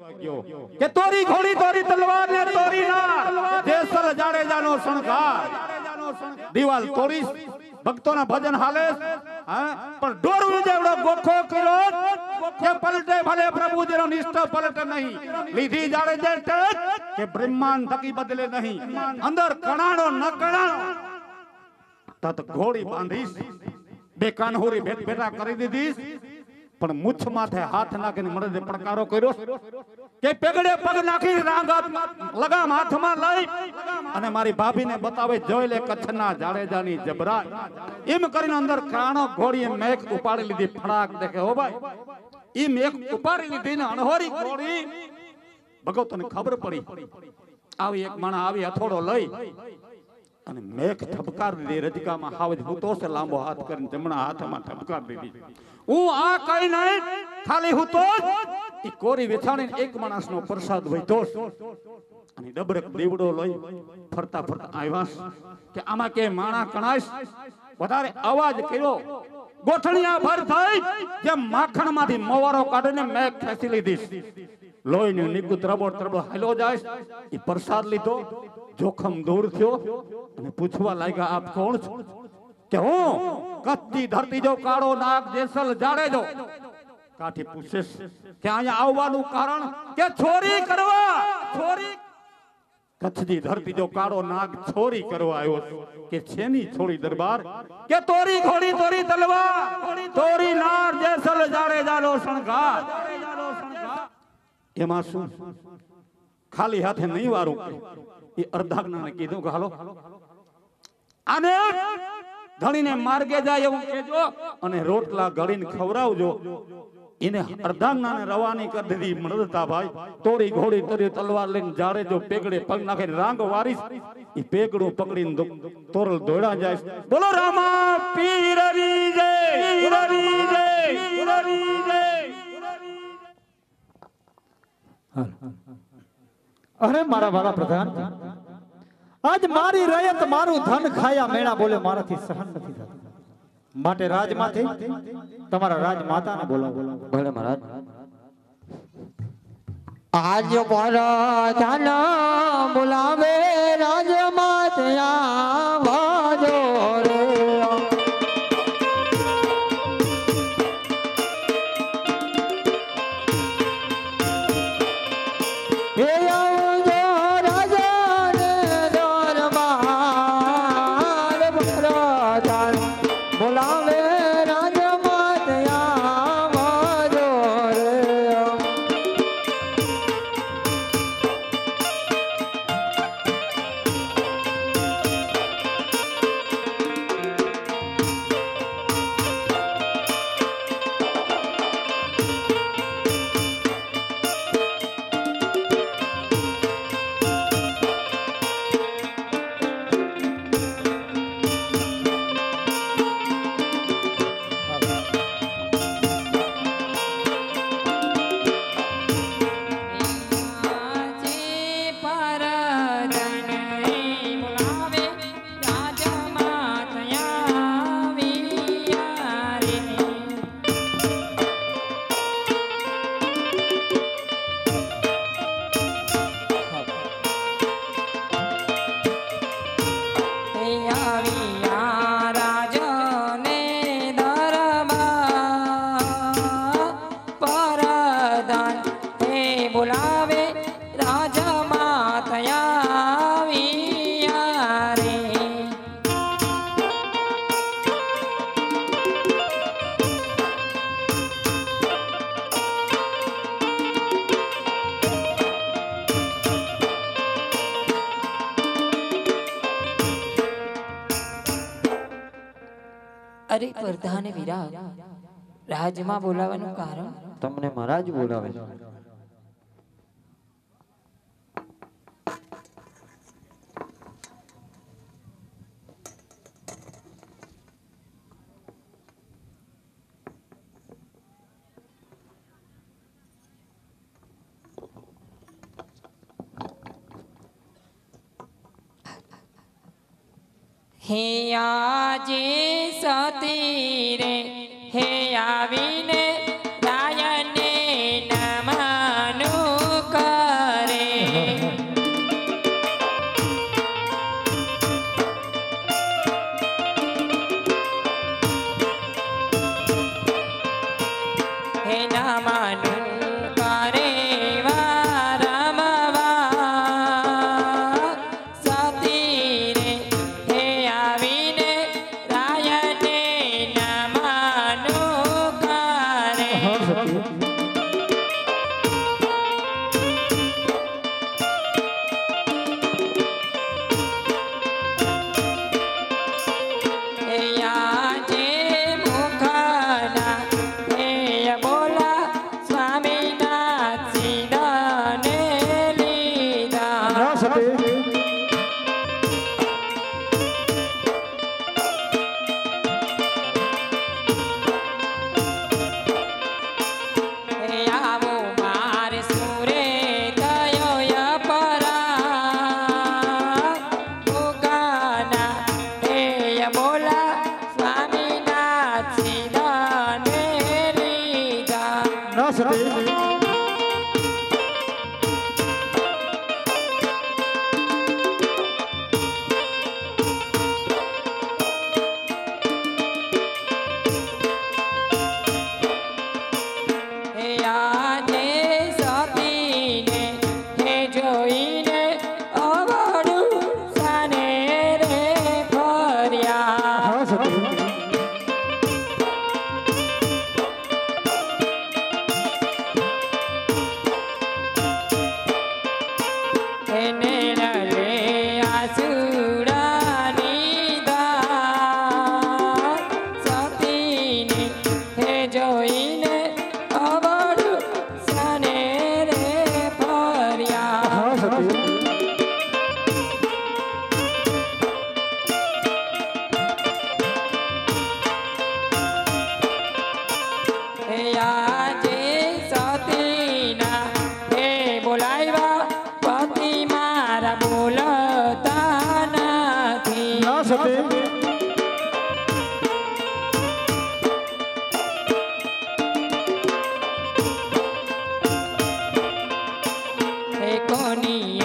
કે તોરી ઘોડી, તોરી તલવાર ને તોરી ના જેસલ જાડેજાનો શણગાર. દિવાલ તોડી ભક્તોના ભજન હાલે પણ ડોરવું જેવડો ગોખો કર્યો કે પલટે ભલે પ્રભુજીનો નિષ્ઠ પલટે નહીં. લીધી જાડેજે ટેક કે બ્રહ્માંડ થકી બદલે નહીં. અંદર કણાણો, ન કણાણો. તત ઘોડી બાંધીશ. બે કાનહોરી ભેટ ભેટા કરી દીધીશ. પણ મૂછ માથે હાથ નાખીને મને પડકારો કર્યો કે પેગડે પગ નાખી રાંગા લગામ હાથમાં લઈ અને મારી ભાભીને બતાવે, જોઈ લે કચ્છના જાડેજાની જબરા એમ કરીને અંદર કાણો ઘોડીએ મેક ઉપાડી લીધી ફળાક દેખે, હો ભાઈ એ મેક ઉપાડી લીધી ને અણહોરી ઘોડી. ભગવતને ખબર પડી. આવી એક માણા આવી, હથોડો લઈ અને મેઘ ઠપકાર દીધી રજકામાં હાવજ હુતો છે લાંબો હાથ કરીને જમણા હાથમાં ઠપકાર દીધી હું આ કઈ નહીં ખાલી હુતો ઈ કોરી વેચાણીને એક માણસનો પ્રસાદ વૈતો અને ડબરક દેવડો લઈ ફરતા ફરતા આવ્યા કે આમાં કે માણા કણાશ વધારે અવાજ કર્યો, ગોઠણિયા ભર થઈ, જેમ માખણમાંથી મવારો કાઢીને મેઘ ખેંચી લીધી લોહીનું નીકુ ત્રબો ત્રબો હાલો જાય. એ પ્રસાદ લીધો. જોખમ દૂર થયો. અને પૂછવા લાગ્યા, આપ કોણ છો? કે હું કચ્છી ધરતી જો કાળો નાગ જેસલ જાડેજો કાઠી પૂછે કે અહીંયા આવવાનું કારણ કે છોરી કરવા. છોરી કચ્છની ધરતી જો કાળો નાગ છોરી કરવા આવ્યો કે છેની છોડી દરબાર? કે તોરી ઘોડી, તોરી તલવાર? તોરી નાર જેસલ જાડે જાડો શણગાર? એમાં શું? ખાલી હાથે નહીં વારું. એ અર્ધાજ્ઞાને કીધું, હાલો. આને ધણીને માર્ગે જાય એવું કેજો અને રોટલા ગળીને ખવડાવજો. એને અર્ધાંગનાને રવાની કરી દીધી મૃદતા ભાઈ તોરી ઘોડી તરી તલવાર લઈને જાડે જો પેગડે પગ નાખીને રાંગ વારીશ એ પેગડું પકડીને તોરલ દોડા જાય બોલો, રામા પીરની જય પીરની જય પીરની જય. અરે મારા વાલા પ્રધાન, આજ મારી રયત મારું ધન ખાયા મેણા બોલે મારાથી સહન નથી થતું. માટે રાજમાંથી તમારા રાજમાતાને બોલાવો. ભલે મહારાજ. આજ પર ધન બોલાવે રાજમાત. હે આવજો અરે અને વિરાગ રાજમાં બોલાવાનું કારણ? તમને મહારાજ બોલાવે છે. આજે સતી Sir. কোনি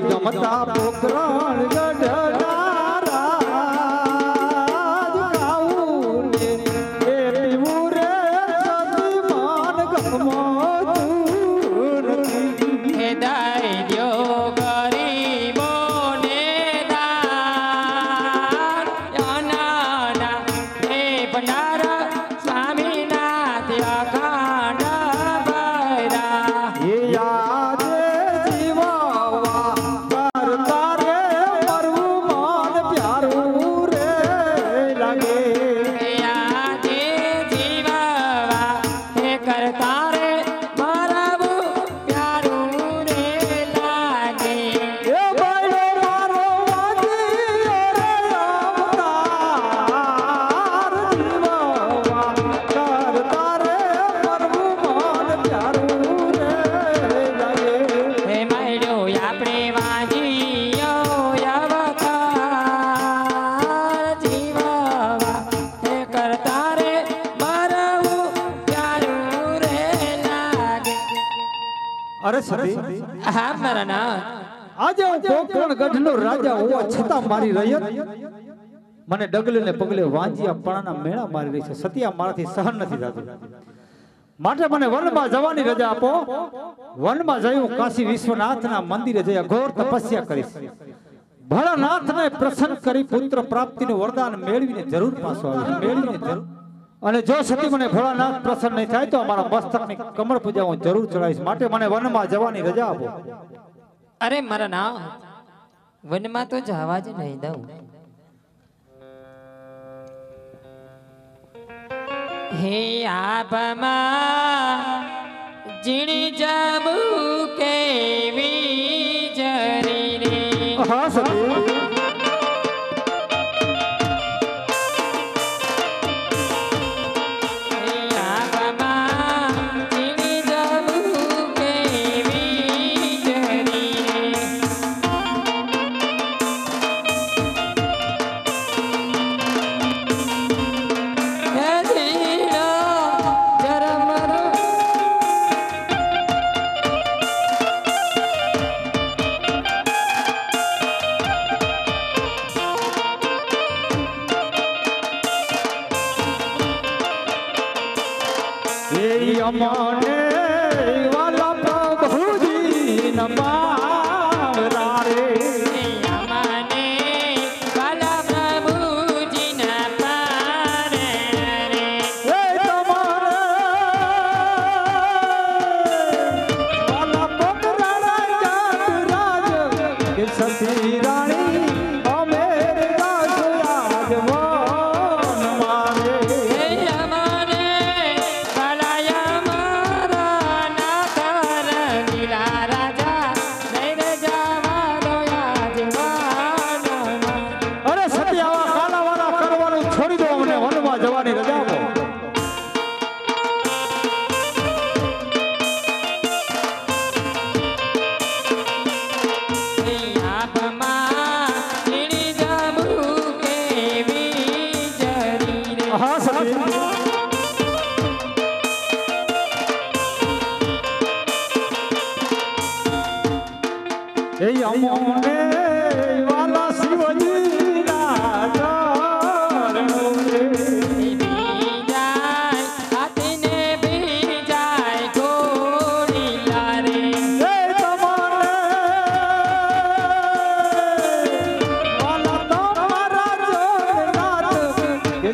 ગમતા પોકરા હા મારા ના આજે હું કોકણ ગઢનો રાજા હોવા છતાં મારી રયત મને ડગલે ને પગલે વાંજિયા પણાના મેળા મારી રહી છે. સતિયા મારાથી સહન નથી થતું. માટે મને વનમાં જવાની રજા આપો. વનમાં જઈ કાશી વિશ્વનાથના મંદિરે જઈ અઘોર તપસ્યા કરીશ. ભળનાથને પ્રસન્ન કરી પુત્ર પ્રાપ્તિનું વરદાન મેળવીને જરૂર પાછો આવીશ. મેળવીને જરૂર અને જો સતી મને ભોળાનાથ પ્રસન્ન નહીં થાય તો અમારા મસ્તકની કમર પૂજા હું જરૂર ચડાવીશ. માટે મને વનમાં જવાની રજા આપો. અરે મારા નામ વનમાં તો જવા જ નહીં દઉં. હે આપમાં જીણી જાબુ કેવી જરી રે? હા સતી. પ્રભુજી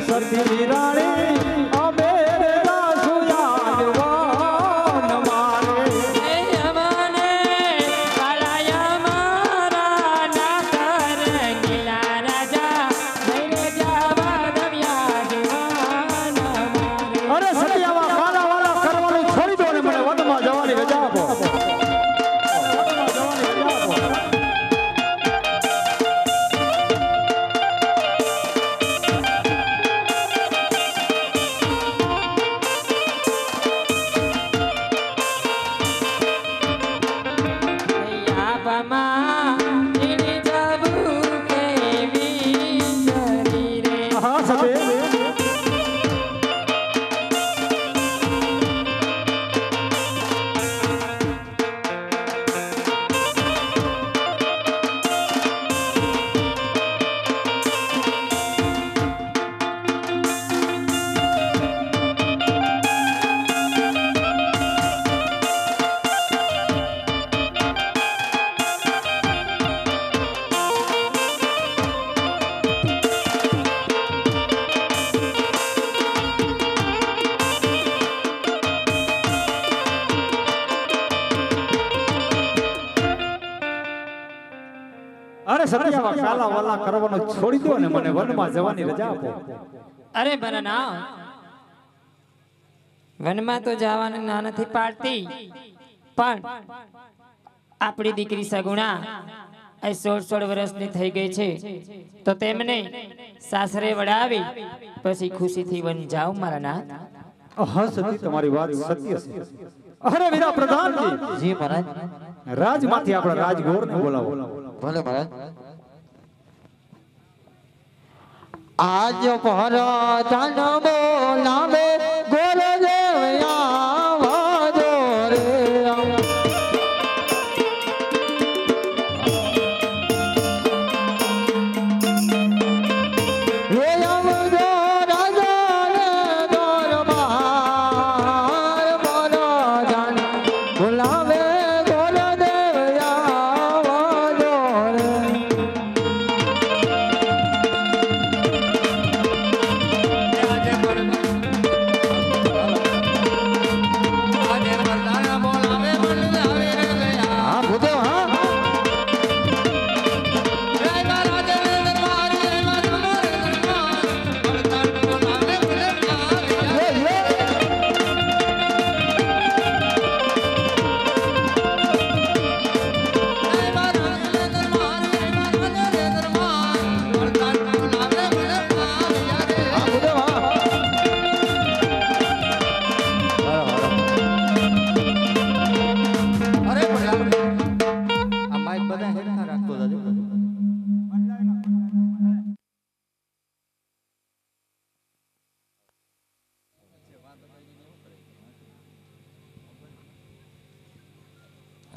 જગન્નાથ કે અરે સત્યાવા કાલા વાલા કરવાનું છોડી દો ને મને વનમાં જવાની રજા આપો. અરે બરના વનમાં તો જવાનું ના નથી પાડતી. પણ આપણી દીકરી સગુણા એ સોળ સોળ વર્ષની થઈ ગઈ છે. તો તેમને સાસરે વડાવી પછી ખુશીથી વન જાઓ મારા નાથ. હા સતી તમારી વાત સત્ય છે. અરે વીરા પ્રધાનજી. જી મહારાજ. રાજમાંથી આપણા રાજગોરને બોલાવો. ભલે મહારાજ આજ પર ધન બોલાવે ગોરદેવ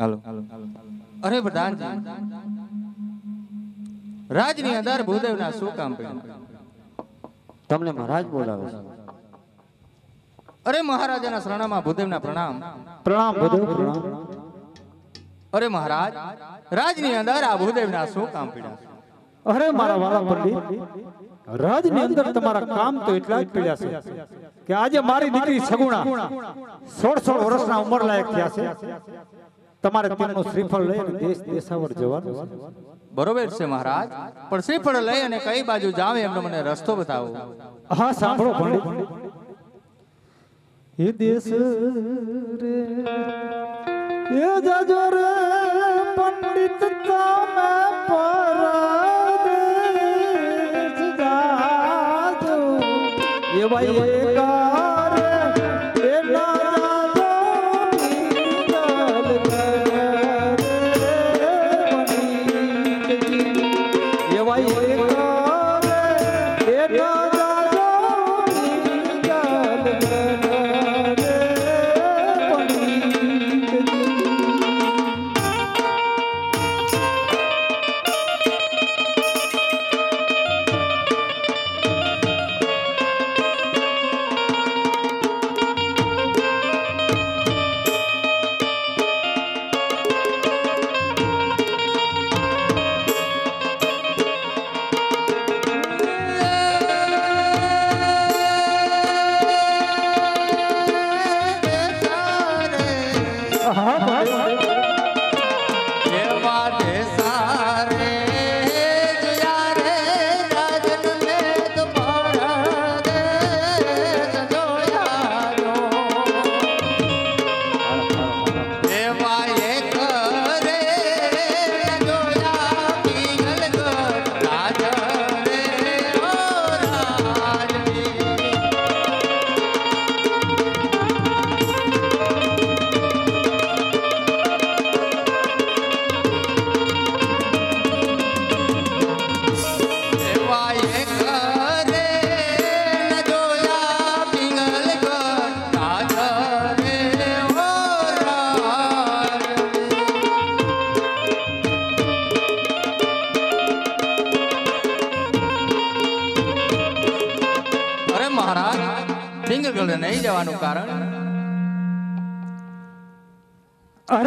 હાલો. અરે પ્રધાનજી. રાજની અંદર ભૂદેવના શું કામ પડ્યું? તમને મહારાજ બોલાવે છે. અરે મહારાજાના શરણામાં ભૂદેવના પ્રણામ. પ્રણામ ભૂદેવ. પ્રણામ અરે મહારાજ રાજની અંદર આ ભૂદેવના શું કામ પડ્યા? અરે મારા વાલા પંડિત રાજની અંદર તમારા કામ તો એટલા જ પીડ્યા છે કે આજે મારી દીકરી સગુણા સોળ સોળ વર્ષના ઉંમર લાયક થયા છે. તમારે તેમનું શ્રીફળ લઈને દેશ દેશાવર જવાનું બરોબર છે મહારાજ. પણ શ્રીફળ લઈ અને કઈ બાજુ જાવ એમનો મને રસ્તો બતાવો. હા સાંભળો પંડિત. એ દેશ રે એ જાજો રે પંડિત તમે પરદેશ જાજો. એ એકાર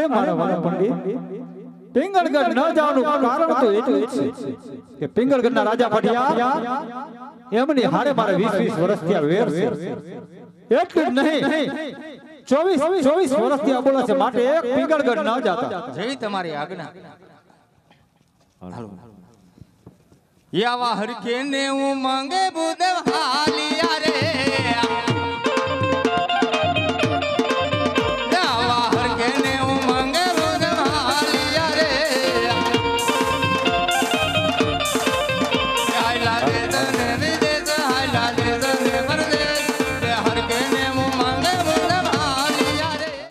અરે મારા વાલા પંડિત પિંગળગઢ ન જવાનું કારણ તો એટલું છે કે પિંગળગઢના રાજા ભટિયા એમની હારે મારે 20 20 વર્ષથી આ વેર છે. એટલું જ નહીં. ચોવીસ ચોવીસ વર્ષથી આ બોલે છે માટે પિંગળગઢ ન જાતા. જેવી તમારી આજ્ઞા. યાવા હરકે ને હું માંગે બુદેવ હાલી